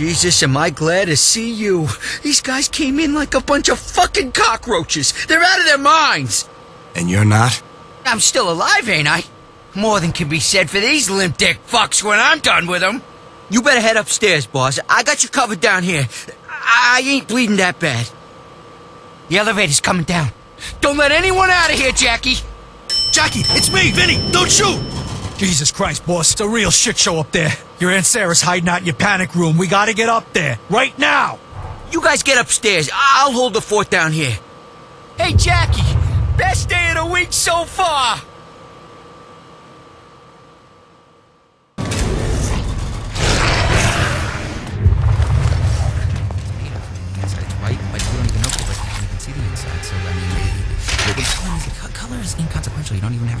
Jesus, am I glad to see you. These guys came in like a bunch of fucking cockroaches. They're out of their minds. And you're not? I'm still alive, ain't I? More than can be said for these limp dick fucks when I'm done with them. You better head upstairs, boss. I got you covered down here. I ain't bleeding that bad. The elevator's coming down. Don't let anyone out of here, Jackie. Jackie, it's me, Vinny. Don't shoot. Jesus Christ, boss. It's a real shit show up there. Your Aunt Sarah's hiding out in your panic room. We gotta get up there. Right now. You guys get upstairs. I'll hold the fort down here. Hey, Jackie. Best day of the week so far.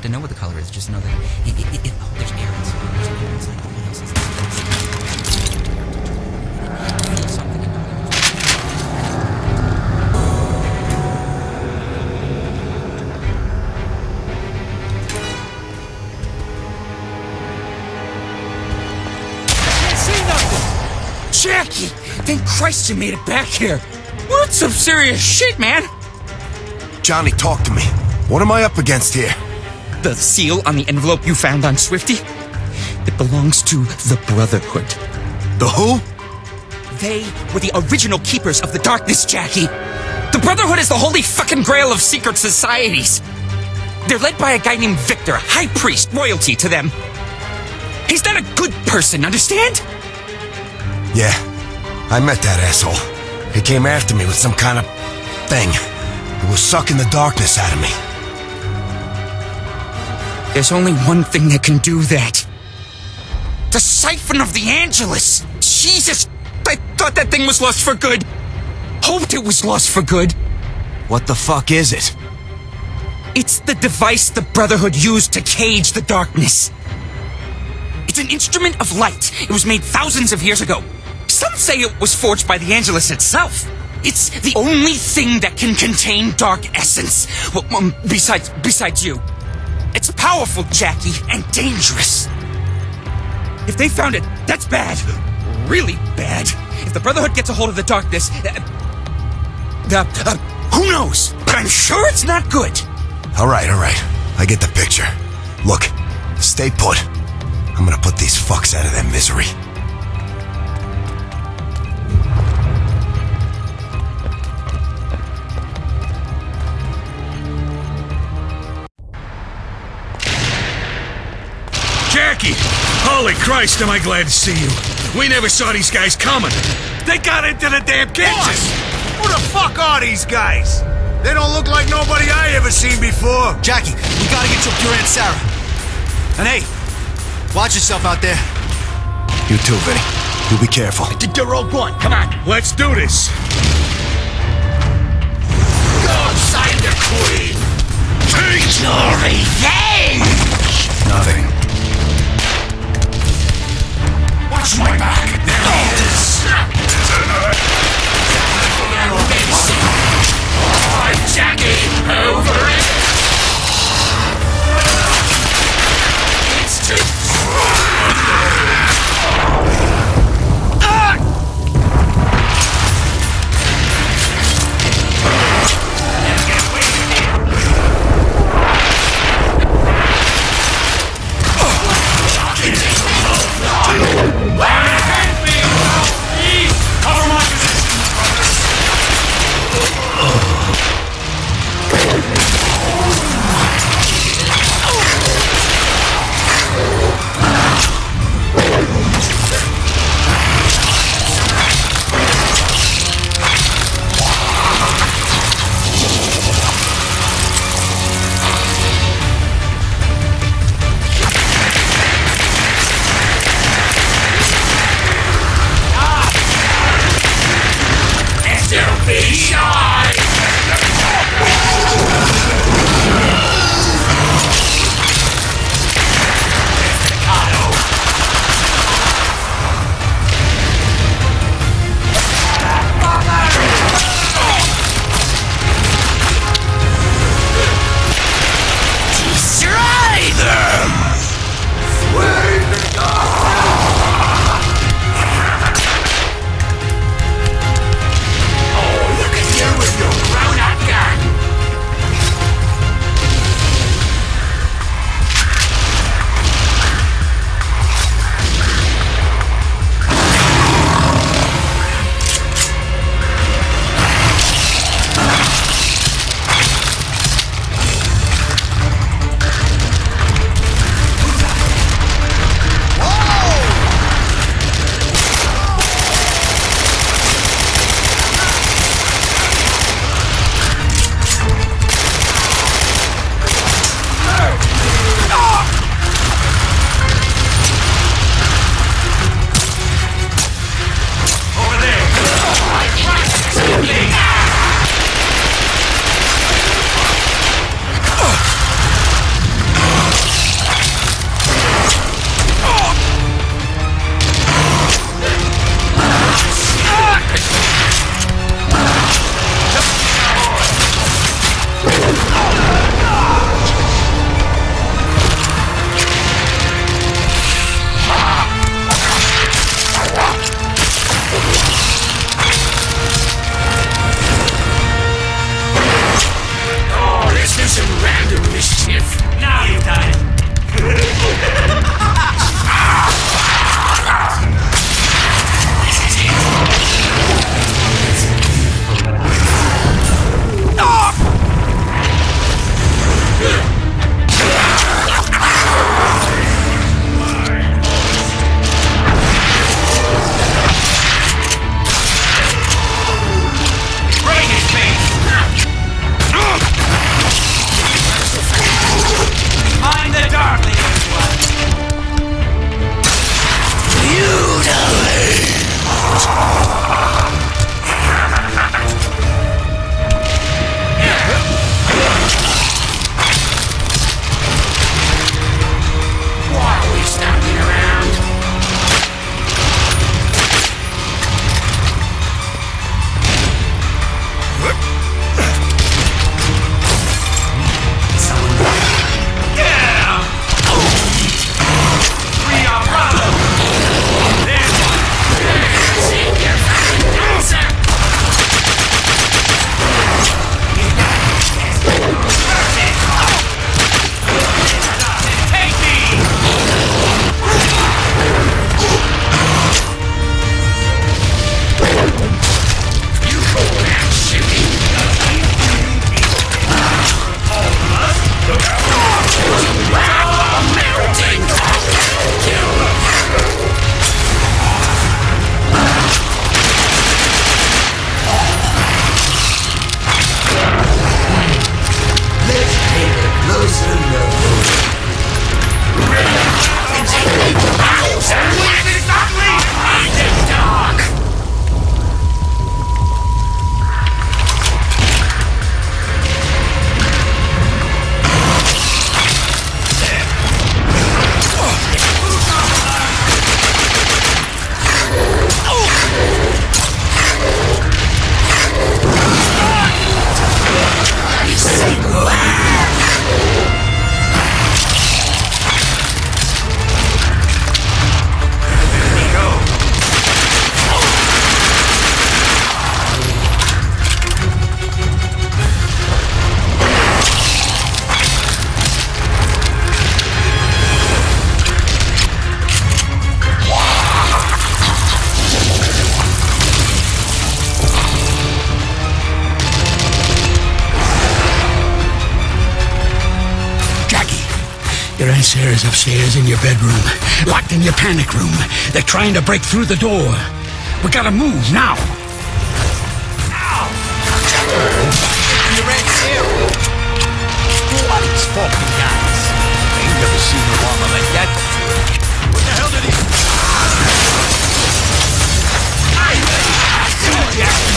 Have to know what the color is. Just know that it, it, it, it oh, there's air inside. There's air inside. What else is there? Feel something in there. Can't see nothing. Jackie! Thank Christ you made it back here. What some serious shit, man. Johnny, talk to me. What am I up against here? The seal on the envelope you found on Swifty? It belongs to the Brotherhood. The who? They were the original keepers of the darkness, Jackie. The Brotherhood is the holy fucking grail of secret societies. They're led by a guy named Victor, high priest, royalty to them. He's not a good person, understand? Yeah, I met that asshole. He came after me with some kind of thing. It was sucking the darkness out of me. There's only one thing that can do that. The siphon of the Angelus! Jesus! I thought that thing was lost for good! Hoped it was lost for good! What the fuck is it? It's the device the Brotherhood used to cage the darkness. It's an instrument of light. It was made thousands of years ago. Some say it was forged by the Angelus itself. It's the only thing that can contain dark essence. Well, um, besides, besides you. It's powerful, Jackie, and dangerous. If they found it, that's bad. Really bad. If the Brotherhood gets a hold of the darkness, uh, uh, uh, who knows? But I'm sure it's not good. All right, all right. I get the picture. Look, stay put. I'm gonna put these fucks out of their misery. Jackie! Holy Christ, am I glad to see you. We never saw these guys coming. They got into the damn kitchen. Who the fuck are these guys? They don't look like nobody I ever seen before. Jackie, we gotta get you up to your Aunt Sarah. And hey, watch yourself out there. You too, Vinny. You be careful. The Rogue One, come on. Let's do this. Go outside the queen. Take your revenge. Nothing. Watch my back. There he is. Your Aunt Sarah's upstairs in your bedroom, locked in your panic room. They're trying to break through the door. We gotta move now. Your Aunt Sarah. Who are these fucking guys? I ain't never seen a woman like that. What the hell did he... Just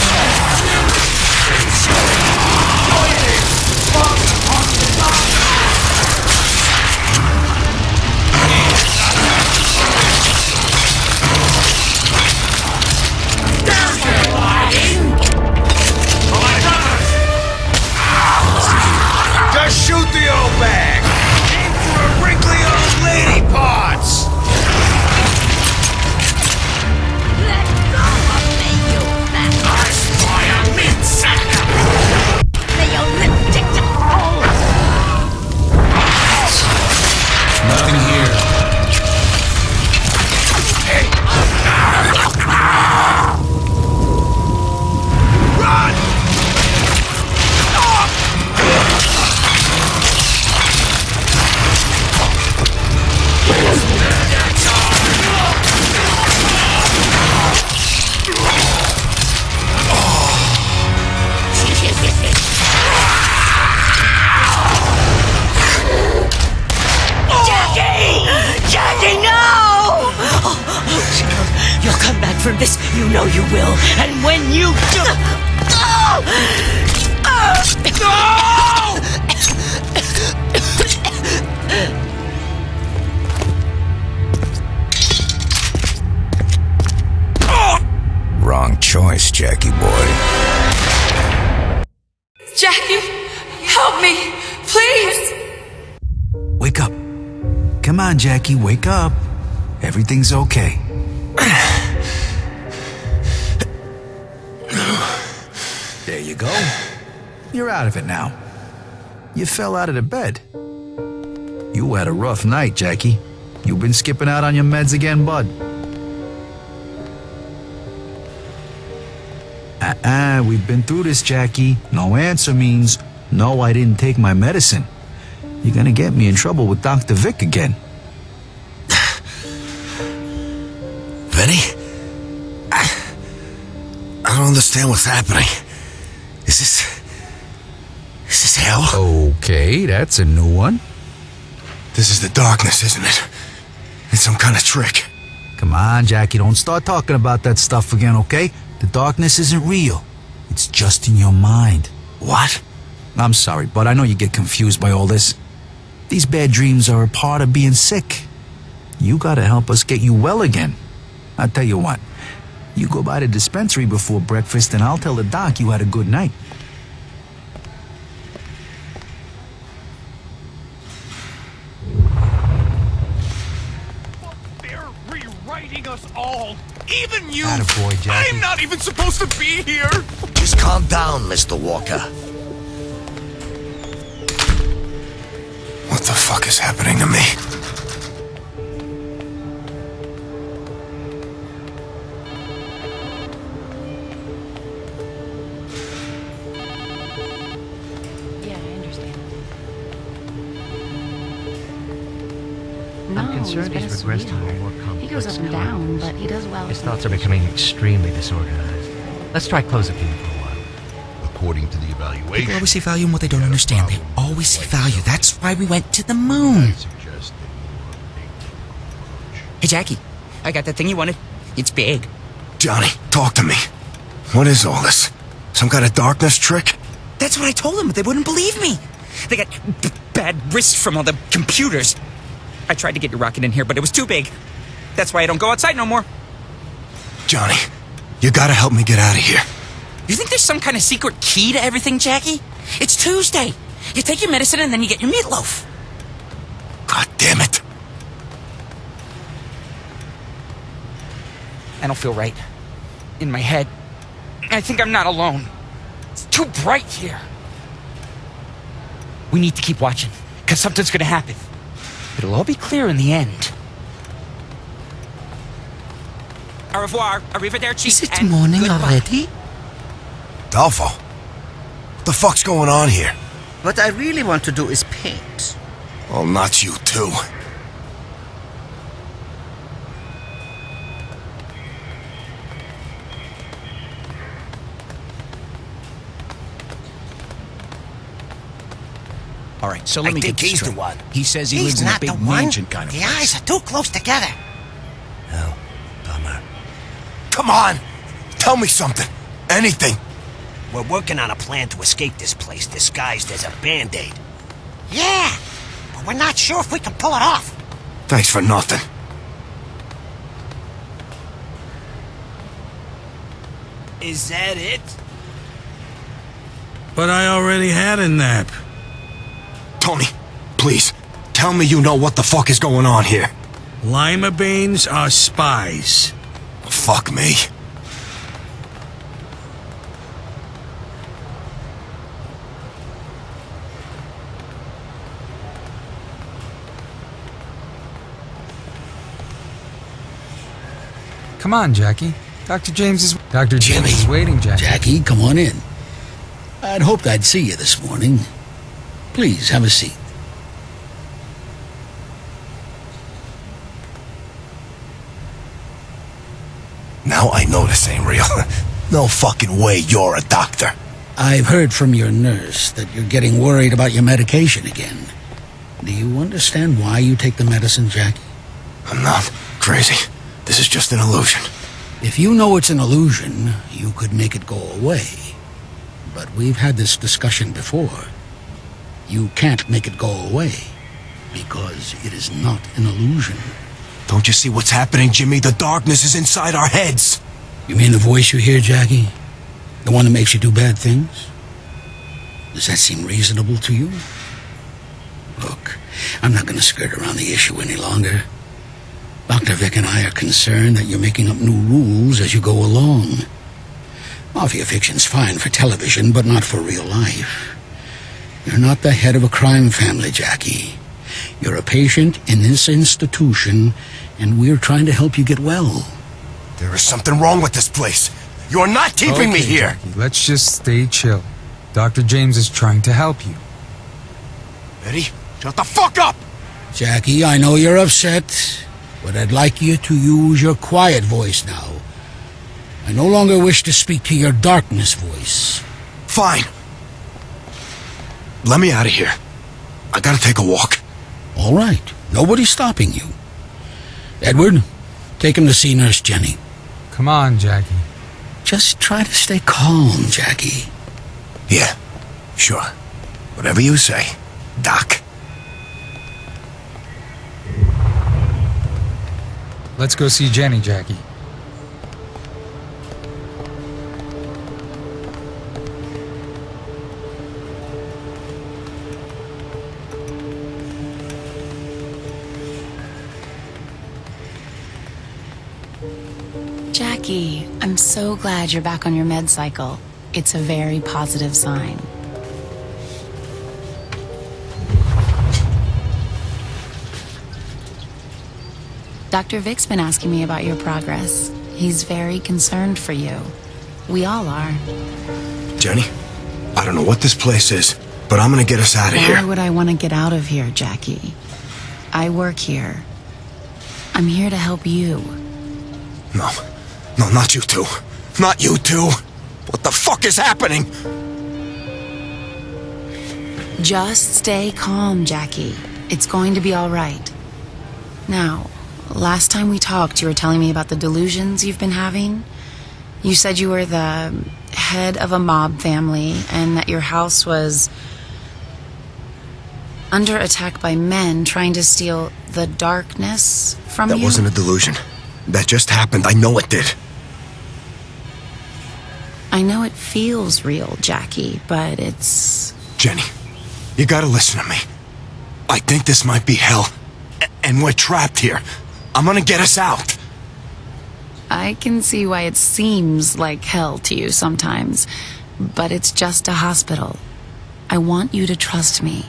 on, Jackie, wake up. Everything's okay. there you go. You're out of it now. You fell out of the bed. You had a rough night, Jackie. You've been skipping out on your meds again, bud. Uh-uh, we've been through this, Jackie. No answer means, no, I didn't take my medicine. You're gonna get me in trouble with Dr. Vic again. Understand what's happening. Is this. Is this hell? Okay, that's a new one. This is the darkness, isn't it? It's some kind of trick. Come on, Jackie, don't start talking about that stuff again, okay? The darkness isn't real. It's just in your mind. What? I'm sorry, but I know you get confused by all this. These bad dreams are a part of being sick. You gotta help us get you well again. I'll tell you what. You go by the dispensary before breakfast and I'll tell the doc you had a good night. They're rewriting us all! Even you! Attaboy, Jackie. I'm not even supposed to be here! Just calm down, Mr. Walker. What the fuck is happening to me? No, I'm concerned been he's a regressed to a sweetheart. more He goes up and code. down, but he does well. His thoughts are becoming extremely disorganized. Let's try clozapine for a while. According to the evaluation, People always see value in what they don't understand. They always see value. That's why we went to the moon. Hey, Jackie, I got that thing you wanted. It's big. Johnny, talk to me. What is all this? Some kind of darkness trick? That's what I told them, but they wouldn't believe me. They got b- bad wrists from all the computers. I tried to get your rocket in here, but it was too big. That's why I don't go outside no more. Johnny, you gotta help me get out of here. You think there's some kind of secret key to everything, Jackie? It's Tuesday. You take your medicine and then you get your meatloaf. God damn it. I don't feel right. In my head. I think I'm not alone. It's too bright here. We need to keep watching, because something's gonna happen. It'll all be clear in the end. Au revoir, arrivederci, Is it and morning goodbye. already? Dolfo, what the fuck's going on here? What I really want to do is paint. Oh, not you too. All right, so let I me think get this he's the straight. one. He says he He's lives in a not big the one. mansion kind of The place. eyes are too close together. Oh, bummer. Come on! Tell me something. Anything. We're working on a plan to escape this place disguised as a band-aid. Yeah, but we're not sure if we can pull it off. Thanks for nothing. Is that it? But I already had a nap. Tony, please, tell me you know what the fuck is going on here. Lima beans are spies. Fuck me. Come on, Jackie. Dr. James is Dr. Jimmy. James is waiting, Jackie. Jackie, come on in. I'd hoped I'd see you this morning. Please, have a seat. Now I know this ain't real. no fucking way you're a doctor. I've heard from your nurse that you're getting worried about your medication again. Do you understand why you take the medicine, Jackie? I'm not crazy. This is just an illusion. If you know it's an illusion, you could make it go away. But we've had this discussion before. You can't make it go away because it is not an illusion. Don't you see what's happening, Jimmy? The darkness is inside our heads. You mean the voice you hear, Jackie? The one that makes you do bad things? Does that seem reasonable to you? Look, I'm not going to skirt around the issue any longer. Dr. Vic and I are concerned that you're making up new rules as you go along. Mafia fiction's fine for television, but not for real life. You're not the head of a crime family, Jackie. You're a patient in this institution, and we're trying to help you get well. There is something wrong with this place. You're not keeping me here. Jackie, let's just stay chill. Dr. James is trying to help you. Eddie, shut the fuck up! Jackie, I know you're upset, but I'd like you to use your quiet voice now. I no longer wish to speak to your darkness voice. Fine. Let me out of here. I gotta take a walk. All right. Nobody's stopping you. Edward, take him to see Nurse Jenny. Come on, Jackie. Just try to stay calm, Jackie. Yeah, sure. Whatever you say, Doc. Let's go see Jenny, Jackie. Jackie, I'm so glad you're back on your med cycle. It's a very positive sign. Dr. Vic's been asking me about your progress. He's very concerned for you. We all are. Jenny, I don't know what this place is, but I'm gonna get us out of Why here. Why would I want to get out of here, Jackie? I work here. I'm here to help you. No, no, not you two. Not you two. What the fuck is happening? Just stay calm, Jackie. It's going to be all right. Now, last time we talked, you were telling me about the delusions you've been having. You said you were the head of a mob family and that your house was under attack by men trying to steal the darkness from That you. That wasn't a delusion. That just happened. I know it did. I know it feels real, Jackie, but it's Jenny, you gotta listen to me. I think this might be hell. And we're trapped here. I'm gonna get us out. I can see why it seems like hell to you sometimes, but it's just a hospital. I want you to trust me.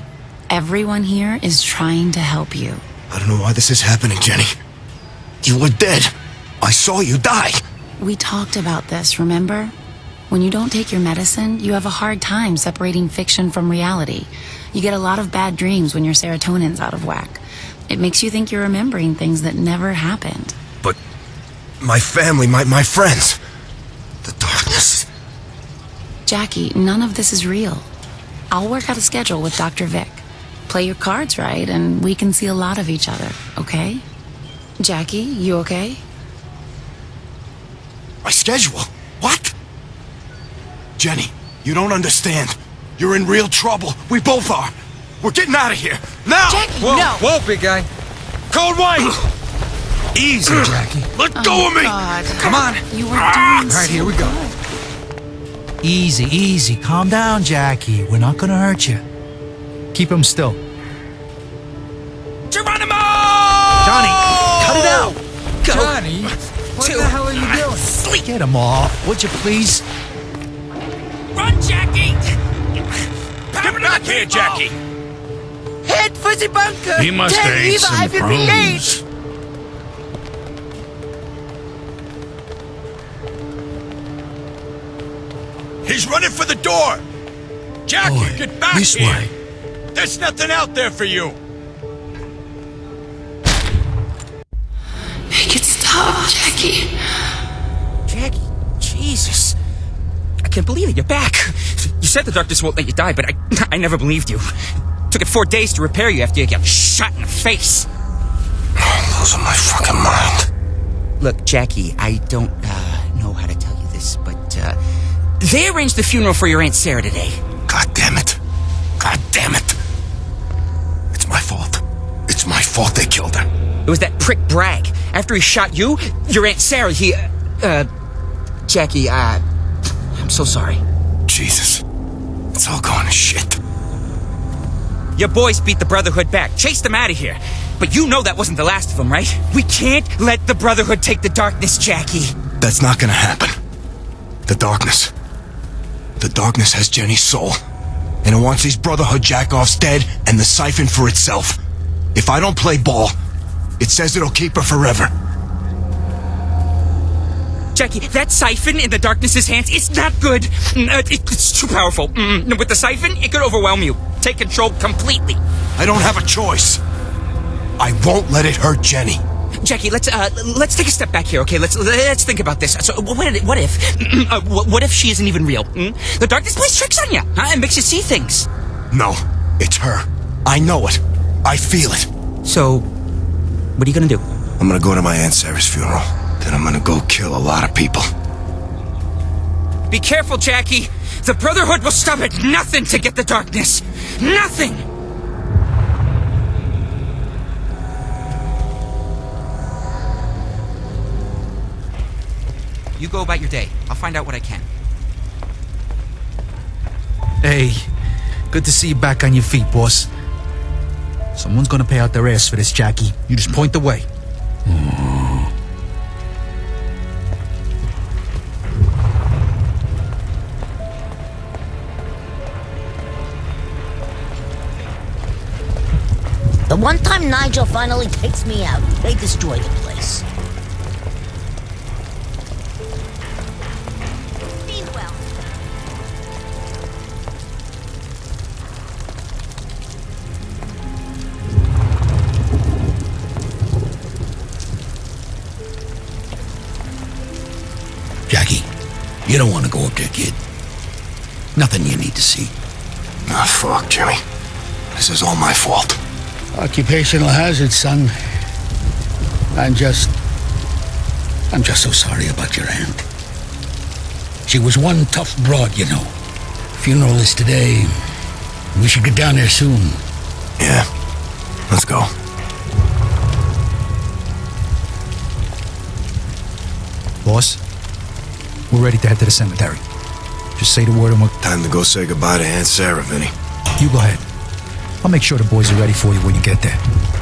Everyone here is trying to help you. I don't know why this is happening, Jenny. You were dead. I saw you die. We talked about this, remember? When you don't take your medicine, you have a hard time separating fiction from reality. You get a lot of bad dreams when your serotonin's out of whack. It makes you think you're remembering things that never happened. But my family, my, my friends, the darkness. Jackie, none of this is real. I'll work out a schedule with Dr. Vic. Play your cards right, and we can see a lot of each other, okay? Jackie, you okay? My schedule? What? Jenny, you don't understand. You're in real trouble. We both are. We're getting out of here. Now! Jackie, Whoa, no! whoa, big guy. Code white! Easy, Jackie. Let go of me! God. Come on. You were Ah! doing All right, here we go. Easy, easy. Calm down, Jackie. We're not gonna hurt you. Keep him still. Geronimo! Johnny, cut it out. Go. Johnny, what Two. the hell are you doing? Sleep. Get him off, would you please? Here, Jackie! Head for the bunker! He must Tell have Eva some I will be late! prunes. He's running for the door! Jackie, Boy, get back this here! way. There's nothing out there for you! Make it stop, Jackie. Jackie, Jesus. I can't believe it. You're back. Said the doctors won't let you die, but I, I never believed you. Took it four days to repair you after you got shot in the face. Losing my fucking mind. Look, Jackie, I don't uh, know how to tell you this, but uh, they arranged the funeral for your Aunt Sarah today. God damn it. God damn it. It's my fault. It's my fault they killed her. It was that prick Bragg. After he shot you, your Aunt Sarah, he. Uh, uh Jackie, uh. I'm so sorry. Jesus. It's all going to shit. Your boys beat the Brotherhood back, chased them out of here. But you know that wasn't the last of them, right? We can't let the Brotherhood take the darkness, Jackie. That's not gonna happen. The darkness. The darkness has Jenny's soul. And it wants these Brotherhood jackoffs dead and the siphon for itself. If I don't play ball, it says it'll keep her forever. Jackie, that siphon in the darkness's hands is not good. Mm, uh, it- it's too powerful. Mm, with the siphon, it could overwhelm you, take control completely. I don't have a choice. I won't let it hurt Jenny. Jackie, let's uh, let's take a step back here, okay? Let's let's think about this. So, what if, what if, uh, what if she isn't even real? mm? The darkness plays tricks on you, huh? It makes you see things. No, it's her. I know it. I feel it. So, what are you gonna do? I'm gonna go to my Aunt Sarah's funeral. Then I'm gonna go kill a lot of people. Be careful, Jackie. The Brotherhood will stop at nothing to get the darkness. Nothing. You go about your day. I'll find out what I can. Hey, good to see you back on your feet, boss. Someone's gonna pay out their ass for this, Jackie. You just point the way. The one time Nigel finally takes me out, they destroy the place. Mean well. Jackie, you don't want to go up there, kid. Nothing you need to see. Ah, fuck, Jimmy. This is all my fault. Occupational hazard, son. I'm just. I'm just so sorry about your aunt. She was one tough broad, you know. Funeral is today. We should get down there soon. Yeah. Let's go. Boss, we're ready to head to the cemetery. Just say the word and we'll... Time to go say goodbye to Aunt Sarah, Vinny. You go ahead. I'll make sure the boys are ready for you when you get there.